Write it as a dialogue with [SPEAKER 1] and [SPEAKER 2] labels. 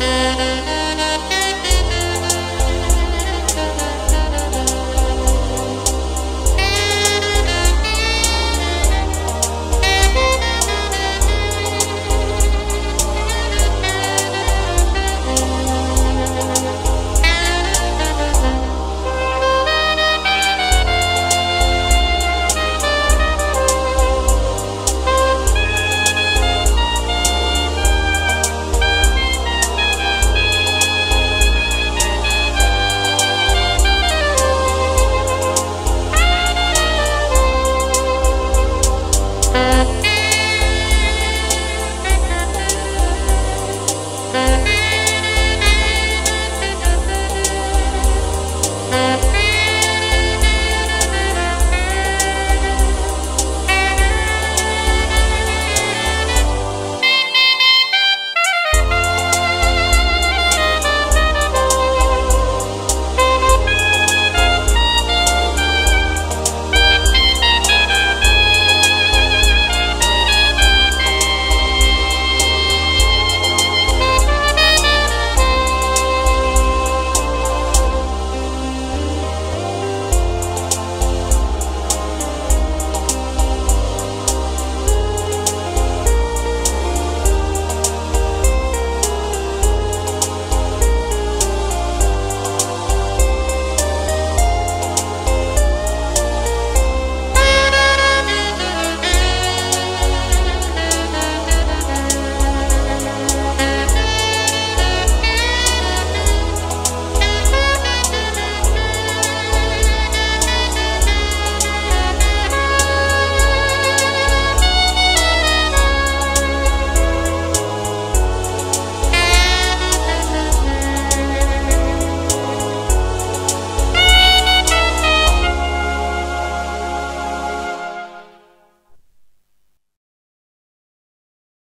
[SPEAKER 1] Música